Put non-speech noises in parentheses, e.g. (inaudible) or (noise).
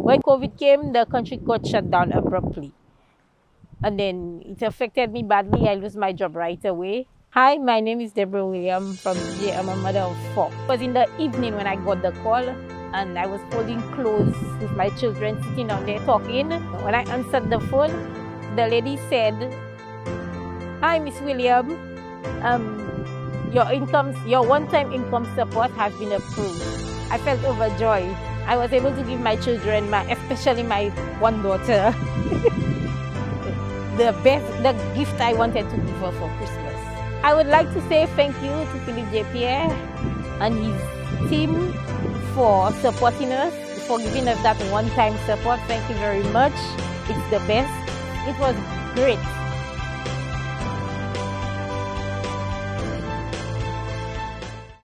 When COVID came, the country got shut down abruptly. And then it affected me badly. I lost my job right away. Hi, my name is Debra William from DJ. I'm a mother of four. It was in the evening when I got the call and I was folding clothes with my children sitting down there talking. When I answered the phone, the lady said, Hi, Miss William. Um, your income, your one-time income support has been approved. I felt overjoyed. I was able to give my children, my especially my one daughter, (laughs) the best, the gift I wanted to give her for Christmas. I would like to say thank you to Philip J. Pierre and his team for supporting us, for giving us that one-time support. Thank you very much. It's the best. It was great.